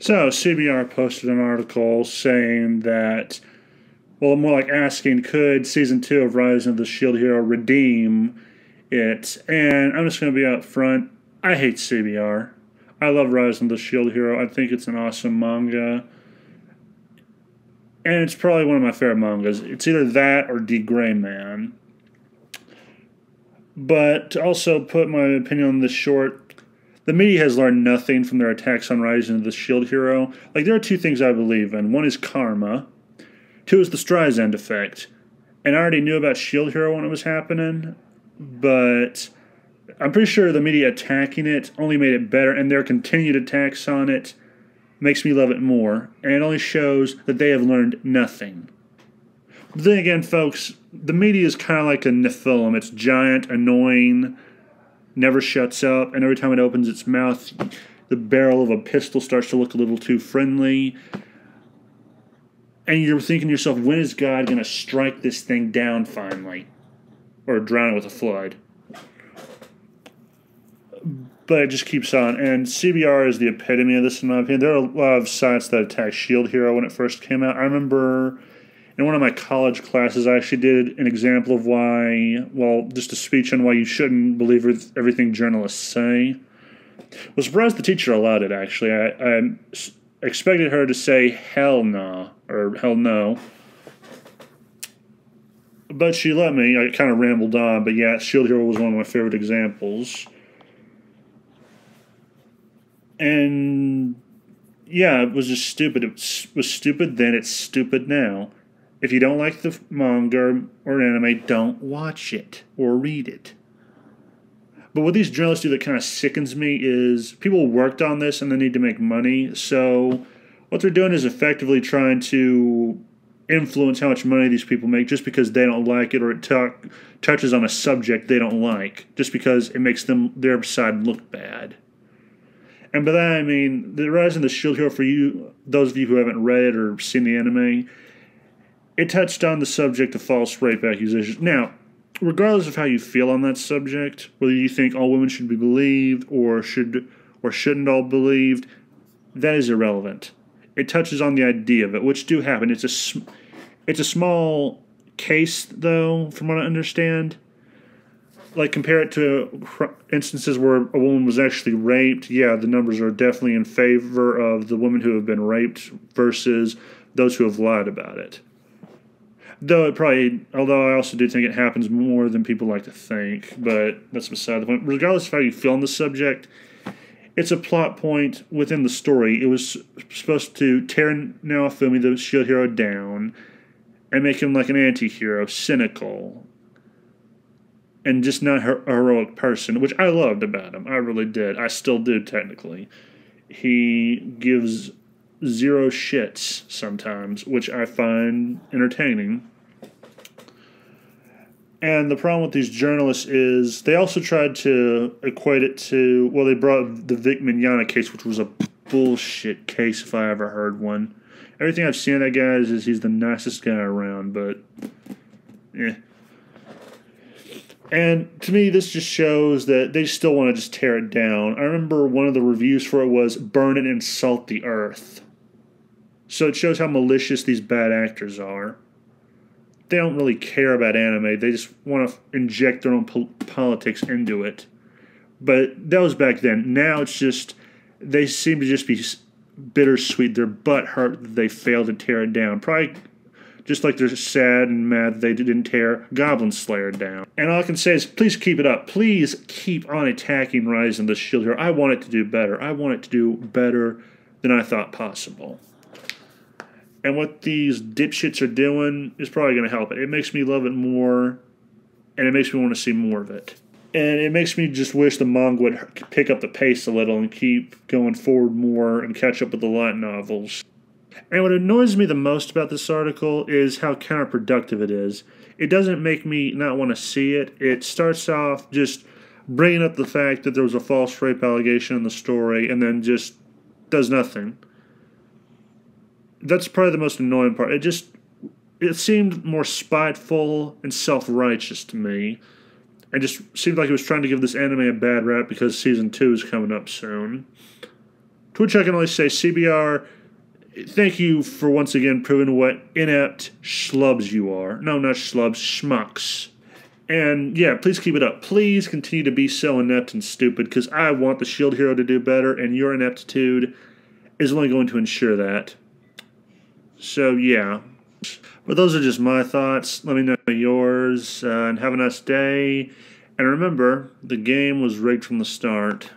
So CBR posted an article saying that, well, more like asking, could season two of Rise of the Shield Hero redeem it? And I'm just going to be up front. I hate CBR. I love Rise of the Shield Hero. I think it's an awesome manga. And it's probably one of my favorite mangas. It's either that or D Gray Man. But to also put my opinion on this short, the media has learned nothing from their attacks on Rise of the Shield Hero. Like, there are two things I believe in one is karma, two is the Streisand effect. And I already knew about Shield Hero when it was happening, but I'm pretty sure the media attacking it only made it better, and their continued attacks on it makes me love it more, and it only shows that they have learned nothing. But then again, folks, the media is kind of like a Nephilim. It's giant, annoying, never shuts up, and every time it opens its mouth, the barrel of a pistol starts to look a little too friendly. And you're thinking to yourself, when is God going to strike this thing down finally? Or drown it with a flood? but it just keeps on. And CBR is the epitome of this, in my opinion. There are a lot of sites that attacked Shield Hero when it first came out. I remember in one of my college classes, I actually did an example of why, well, just a speech on why you shouldn't believe everything journalists say. I was surprised the teacher allowed it, actually. I, I expected her to say hell no, or hell no. But she let me. I kind of rambled on, but yeah, Shield Hero was one of my favorite examples and yeah, it was just stupid. It was stupid then. It's stupid now. If you don't like the manga or anime, don't watch it or read it. But what these journalists do that kind of sickens me is people worked on this and they need to make money. So what they're doing is effectively trying to influence how much money these people make just because they don't like it or it touches on a subject they don't like, just because it makes them their side look bad. And by that I mean the Rise of the Shield Hero. For you, those of you who haven't read or seen the anime, it touched on the subject of false rape accusations. Now, regardless of how you feel on that subject, whether you think all women should be believed or should or shouldn't all be believed, that is irrelevant. It touches on the idea of it, which do happen. It's a it's a small case, though, from what I understand like compare it to instances where a woman was actually raped, yeah, the numbers are definitely in favor of the women who have been raped versus those who have lied about it. Though it probably, although I also do think it happens more than people like to think, but that's beside the point. Regardless of how you feel on the subject, it's a plot point within the story. It was supposed to tear Naofumi, the shield hero, down and make him like an anti hero, cynical, and just not a heroic person, which I loved about him. I really did. I still do, technically. He gives zero shits sometimes, which I find entertaining. And the problem with these journalists is they also tried to equate it to, well, they brought the Vic Mignogna case, which was a bullshit case if I ever heard one. Everything I've seen of that guy is, is he's the nicest guy around, but eh. And to me, this just shows that they still want to just tear it down. I remember one of the reviews for it was burn and salt the earth. So it shows how malicious these bad actors are. They don't really care about anime, they just want to inject their own po- politics into it. But that was back then. Now it's just, they seem to just be bittersweet. Their butt hurt that they failed to tear it down. Probably just like they're sad and mad that they didn't tear Goblin Slayer down. And all I can say is, please keep it up. Please keep on attacking Rise and the Shield Hero. I want it to do better. I want it to do better than I thought possible. And what these dipshits are doing is probably going to help it. It makes me love it more, and it makes me want to see more of it. And it makes me just wish the manga would pick up the pace a little and keep going forward more and catch up with the light novels. And what annoys me the most about this article is how counterproductive it is. It doesn't make me not want to see it. It starts off just bringing up the fact that there was a false rape allegation in the story and then just does nothing. That's probably the most annoying part. It just it seemed more spiteful and self-righteous to me. It just seemed like it was trying to give this anime a bad rap because season 2 is coming up soon. to which I can only say, CBR, thank you for once again proving what inept schlubs you are. No, not schlubs, schmucks. And yeah, please keep it up. Please continue to be so inept and stupid because I want the Shield Hero to do better, and your ineptitude is only going to ensure that. So yeah. But those are just my thoughts. Let me know yours, uh, and have a nice day. And remember, the game was rigged from the start.